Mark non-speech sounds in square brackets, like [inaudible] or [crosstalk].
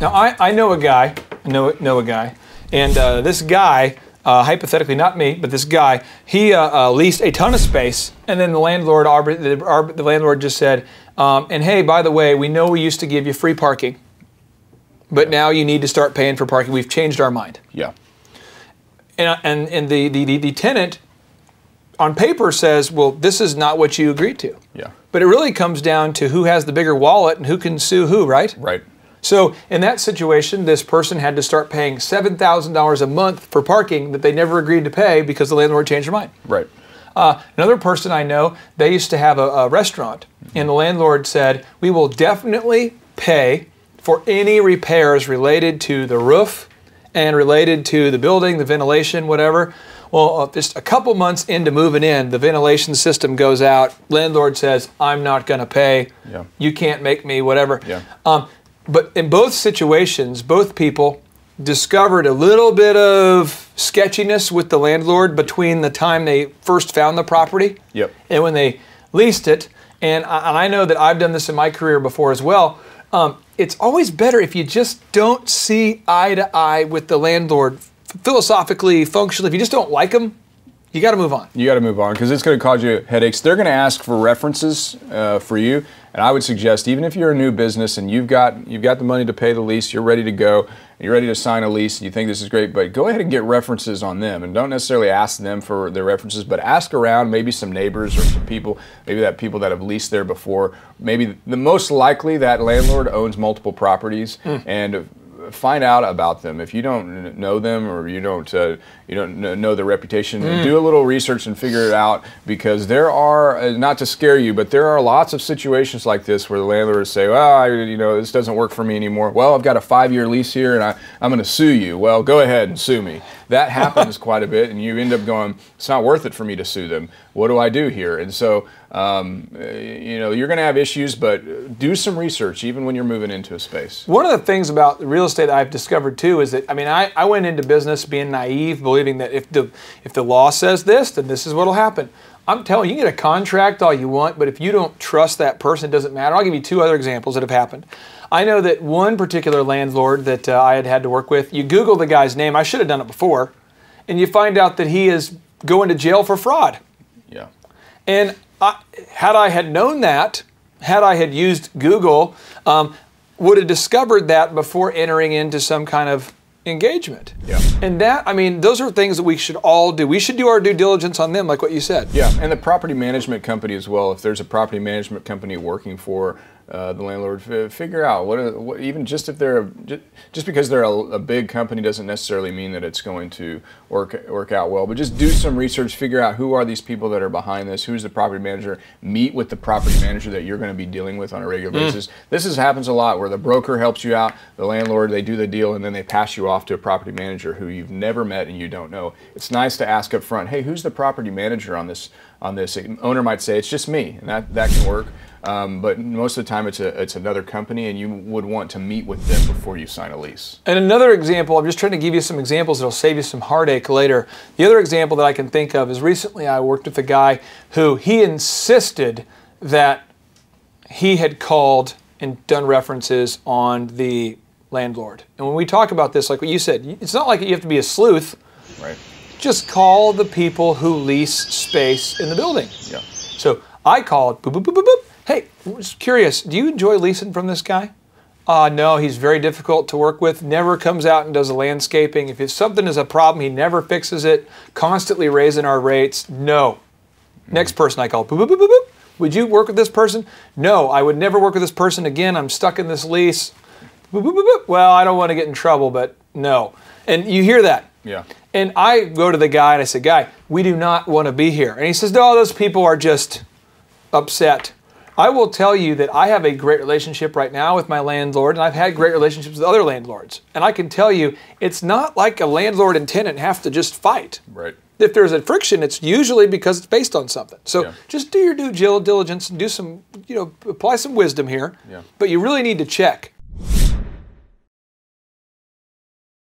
Now, I, I know a guy, know, know a guy, and uh, this guy, uh, hypothetically not me, but this guy, he uh, uh, leased a ton of space, and then the landlord, the, the landlord just said, um, and hey, by the way, we know we used to give you free parking, but now you need to start paying for parking. We've changed our mind. Yeah. And, and, and the, the, the tenant on paper says, well, this is not what you agreed to. Yeah. But it really comes down to who has the bigger wallet and who can sue who, right? Right. So in that situation, this person had to start paying $7,000 a month for parking that they never agreed to pay because the landlord changed their mind. Right. Uh, another person I know, they used to have a, a restaurant, and the landlord said, We will definitely pay for any repairs related to the roof and related to the building, the ventilation, whatever. Well, uh, just a couple months into moving in, the ventilation system goes out. Landlord says, "I'm not going to pay. Yeah. You can't make me, whatever." Yeah. Um, but in both situations, both people discovered a little bit of sketchiness with the landlord between the time they first found the property Yep. and when they leased it. And I, and I know that I've done this in my career before as well. Um, it's always better if you just don't see eye to eye with the landlord philosophically, functionally. If you just don't like them, you got to move on. You got to move on because it's going to cause you headaches. They're going to ask for references uh, for you, and I would suggest even if you're a new business and you've got you've got the money to pay the lease, you're ready to go, you're ready to sign a lease, and you think this is great, but go ahead and get references on them, and don't necessarily ask them for their references, but ask around, maybe some neighbors or some people, maybe that people that have leased there before. Maybe the most likely that landlord owns multiple properties, and find out about them. If you don't know them or you don't uh, you don't know their reputation, mm. do a little research and figure it out because there are uh, not to scare you, but there are lots of situations like this where the landlords say, "Well, I, you know, this doesn't work for me anymore." Well, I've got a five-year lease here, and I, I'm going to sue you. Well, go ahead and sue me. That happens [laughs] quite a bit, and you end up going, "It's not worth it for me to sue them. What do I do here?" And so, um, you know, you're going to have issues, but do some research even when you're moving into a space. One of the things about real estate I've discovered too is that I mean, I, I went into business being naive, believing that if the if the law says this, then this is what'll happen. I'm telling you, you can get a contract all you want, but if you don't trust that person, it doesn't matter. I'll give you two other examples that have happened. I know that one particular landlord that uh, I had had to work with, you Google the guy's name, I should have done it before, and you find out that he is going to jail for fraud. Yeah. And I, had I had known that, had I had used Google, um, would have discovered that before entering into some kind of engagement. Yeah. And that, I mean, those are things that we should all do. We should do our due diligence on them, like what you said. Yeah, and the property management company as well. If there's a property management company working for uh, the landlord, f- figure out what, are, what, even just if they're a, just because they're a, a, big company doesn't necessarily mean that it's going to work work out well. But just do some research, figure out who are these people that are behind this, who's the property manager, meet with the property manager that you're going to be dealing with on a regular mm. basis. This is happens a lot where the broker helps you out, the landlord they do the deal, and then they pass you off to a property manager who you've never met and you don't know. It's nice to ask up front, hey, who's the property manager on this? On this, owner might say it's just me, and that that can work. Um, but most of the time, it's a it's another company, and you would want to meet with them before you sign a lease. And another example, I'm just trying to give you some examples that'll save you some heartache later. The other example that I can think of is recently I worked with a guy who he insisted that he had called and done references on the landlord. And when we talk about this, like what you said, it's not like you have to be a sleuth. Right. Just call the people who lease space in the building. Yeah. So I called, boop, boop, boop, boop, boop. Hey, just curious, do you enjoy leasing from this guy? Uh, no, he's very difficult to work with, never comes out and does the landscaping. If something is a problem, he never fixes it, constantly raising our rates. No. Next person I call, boop, boop, boop, boop, boop. Would you work with this person? No, I would never work with this person again. I'm stuck in this lease. Boop, boop, boop, boop. Well, I don't want to get in trouble, but no. And you hear that. Yeah. And I go to the guy and I say, Guy, we do not want to be here. And he says, No, those people are just upset. I will tell you that I have a great relationship right now with my landlord, and I've had great relationships with other landlords. And I can tell you, it's not like a landlord and tenant have to just fight. Right. If there's a friction, it's usually because it's based on something. So Yeah. just do your due diligence and do some, you know, apply some wisdom here. Yeah. But you really need to check